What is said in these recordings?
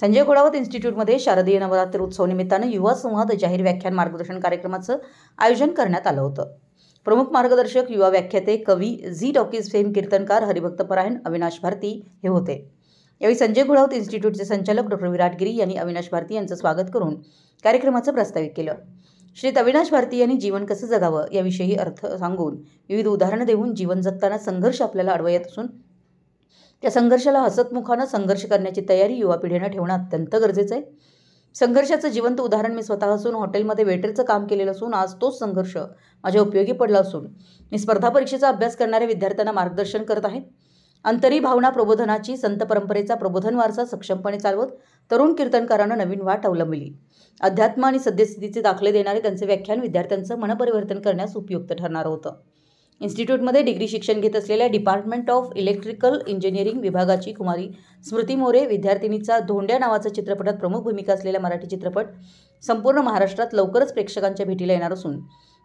संजय घोडावत इन्स्टिट्यूटमध्ये शारदीय नवरात्र उत्सव निमित्तानं युवा संवाद जाहीर व्याख्यान मार्गदर्शन कार्यक्रमाचं आयोजन करण्यात आलं होतं. प्रमुख मार्गदर्शक युवा व्याख्याते कवी झी टॉकीज फेम कीर्तनकार हरिभक्त परायण अविनाश भारती हे होते. यावेळी संजय घोडावत इन्स्टिट्यूटचे संचालक डॉक्टर विराट गिरी यांनी अविनाश भारती यांचं स्वागत करून कार्यक्रमाचं प्रस्तावित केलं. श्री अविनाश भारती यांनी जीवन कसं जगावं याविषयी अर्थ सांगून विविध उदाहरणं देऊन जीवन जगताना संघर्ष आपल्याला अडवयत असून त्या संघर्षाला हसतमुखानं संघर्ष करण्याची तयारी युवा पिढीनं ठेवणं अत्यंत गरजेचं आहे. संघर्षाचं जिवंत उदाहरण मी स्वतः असून हॉटेलमध्ये वेटरचं काम केलेलं असून आज तोच संघर्ष माझ्या उपयोगी पडला असून मी स्पर्धा परीक्षेचा अभ्यास करणाऱ्या विद्यार्थ्यांना मार्गदर्शन करत आहे. अंतरी भावना प्रबोधनाची संत परंपरेचा प्रबोधन वारसा सक्षमपणे चालवत तरुण कीर्तनकारानं नवीन वाट अवलंबली. अध्यात्म आणि सद्यस्थितीचे दाखले देणारे त्यांचे व्याख्यान विद्यार्थ्यांचं मनपरिवर्तन करण्यास उपयुक्त ठरणारं होतं. इन्स्टिट्यूटमध्ये डिग्री शिक्षण घेत असलेल्या डिपार्टमेंट ऑफ इलेक्ट्रिकल इंजिनिअरिंग विभागाची कुमारी स्मृती मोरे विद्यार्थिनीचा धोंड्या नावाचा चित्रपटात प्रमुख भूमिका असलेला मराठी चित्रपट संपूर्ण महाराष्ट्रात लवकरच प्रेक्षकांच्या भेटीला येणार असून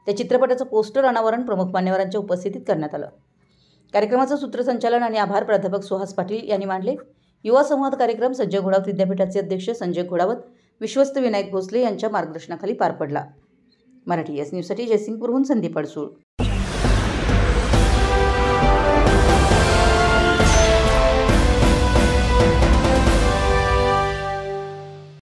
त्या चित्रपटाचं पोस्टर अनावरण प्रमुख मान्यवरांच्या उपस्थितीत करण्यात आलं. कार्यक्रमाचं सूत्रसंचालन आणि आभार प्राध्यापक सुहास पाटील यांनी मांडले. युवा संवाद कार्यक्रम संजय घोडावत विद्यापीठाचे अध्यक्ष संजय घोडावत विश्वस्त विनायक भोसले यांच्या मार्गदर्शनाखाली पार पडला. मराठी एस न्यूजसाठी जयसिंगपूरहून संदीप अडसूळ.